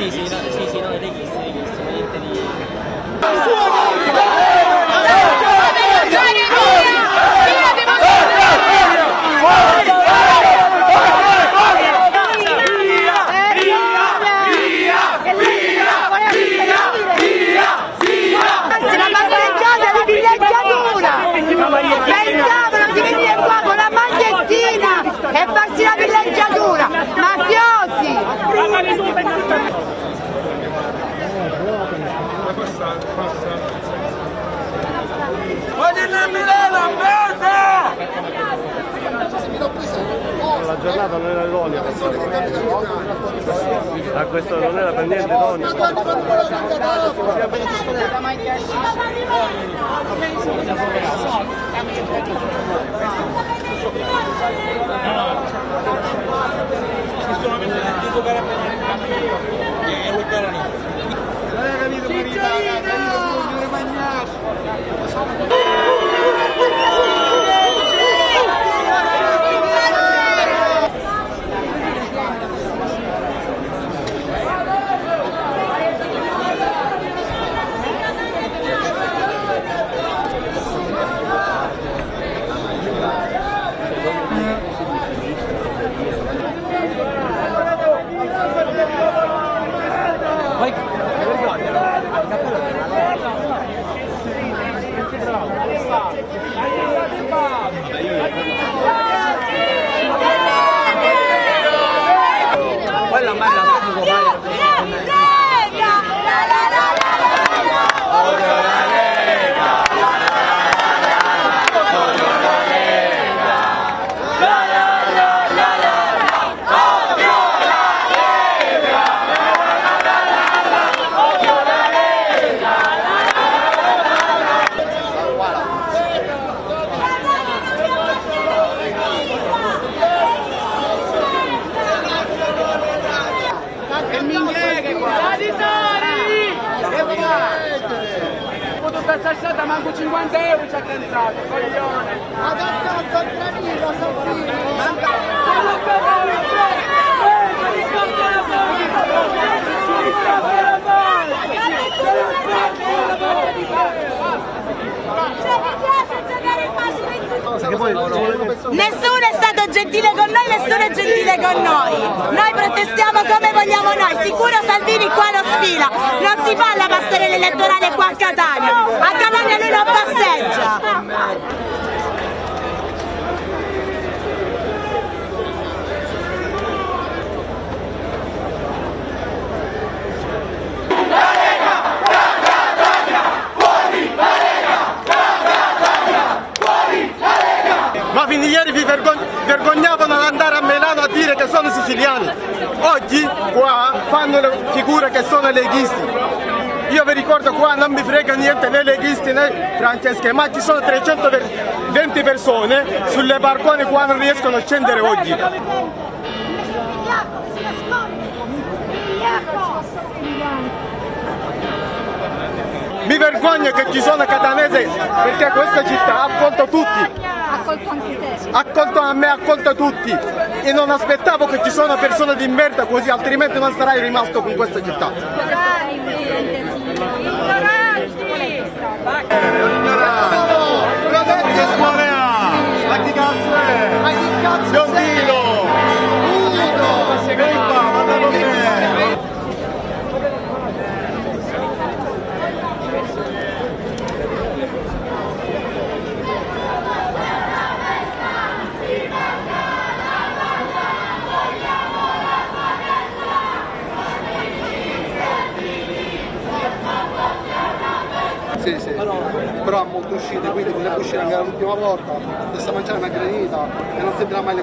Sì, sì, no, sì, sì, no, leghisti, leghisti, niente di... La passeggiata di villeggiatura! Pensavano di venire qua con la magliettina e farsi la villeggiatura! Mafiosi! La giornata non era idonea a questo non era per niente idonea. Like Essere stata manco 50 euro ci ha pensato, coglione! Nessuno è stato gentile con noi, nessuno è gentile con noi. Noi protestiamo come vogliamo noi. Sicuro Salvini qua non sfila. Non si fa la passerella elettorale qua a Catania. A Catania lui non passeggia. Che sono siciliani. Oggi qua fanno le figure che sono leghisti. Io vi ricordo qua non mi frega niente né leghisti né francesche, ma ci sono 320 persone sulle barcone qua non riescono a scendere oggi. Mi vergogno che ci sono catanese perché questa città ha accolto tutti. Accolto a me, accolto tutti. E non aspettavo che ci sono persone di merda così, altrimenti non sarei rimasto con questa città. Sì, sì, però ha molto uscite, quindi potrebbe uscire anche dall'ultima porta, se sta mangiando una granita e non sentirà mai